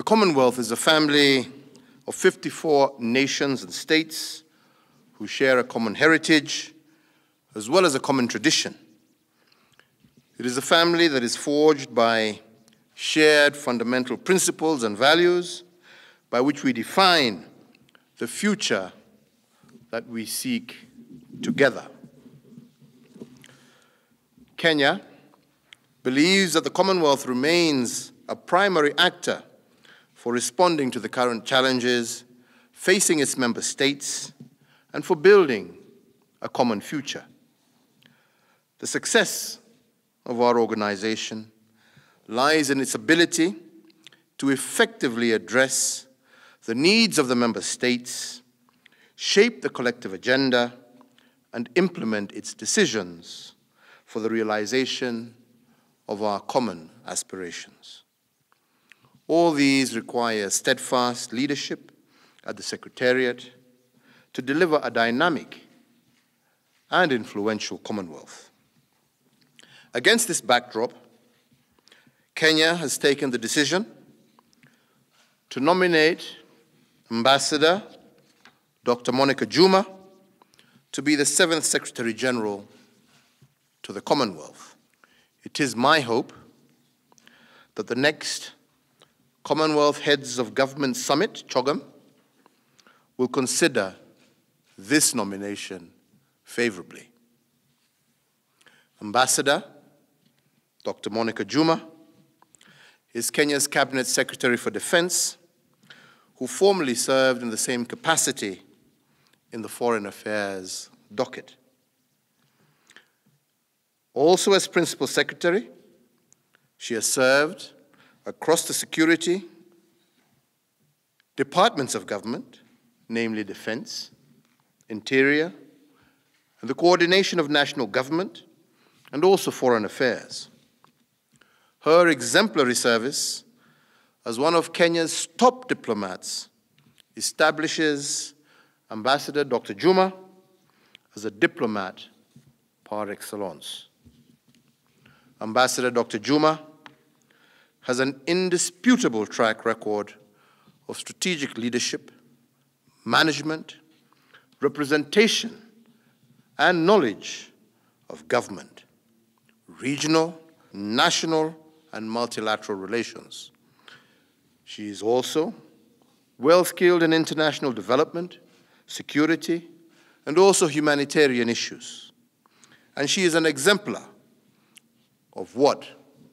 The Commonwealth is a family of 54 nations and states who share a common heritage as well as a common tradition. It is a family that is forged by shared fundamental principles and values by which we define the future that we seek together. Kenya believes that the Commonwealth remains a primary actor for responding to the current challenges facing its member states and for building a common future. The success of our organization lies in its ability to effectively address the needs of the member states, shape the collective agenda, and implement its decisions for the realization of our common aspirations. All these require steadfast leadership at the Secretariat to deliver a dynamic and influential Commonwealth. Against this backdrop, Kenya has taken the decision to nominate Ambassador Dr. Monica Juma to be the seventh Secretary General to the Commonwealth. It is my hope that the next Commonwealth Heads of Government Summit, CHOGM, will consider this nomination favorably. Ambassador Dr. Monica Juma is Kenya's Cabinet Secretary for Defense, who formerly served in the same capacity in the Foreign Affairs docket. Also as Principal Secretary, she has served across the security departments of government, namely Defense, Interior, and the coordination of national government, and also foreign affairs. Her exemplary service as one of Kenya's top diplomats establishes Ambassador Dr. Juma as a diplomat par excellence. Ambassador Dr. Juma has an indisputable track record of strategic leadership, management, representation, and knowledge of government, regional, national, and multilateral relations. She is also well skilled in international development, security, and also humanitarian issues. And she is an exemplar of what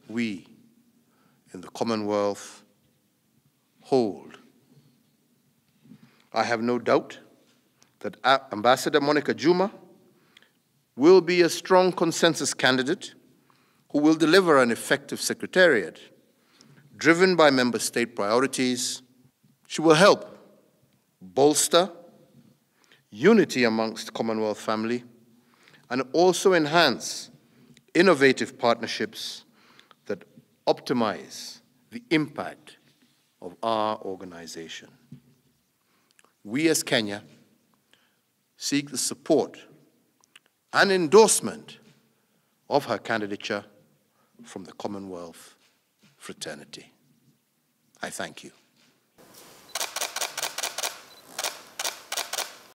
we in the Commonwealth hold. I have no doubt that Ambassador Monica Juma will be a strong consensus candidate who will deliver an effective secretariat driven by member state priorities. She will help bolster unity amongst Commonwealth family and also enhance innovative partnerships optimize the impact of our organization. We as Kenya seek the support and endorsement of her candidature from the Commonwealth fraternity. I thank you.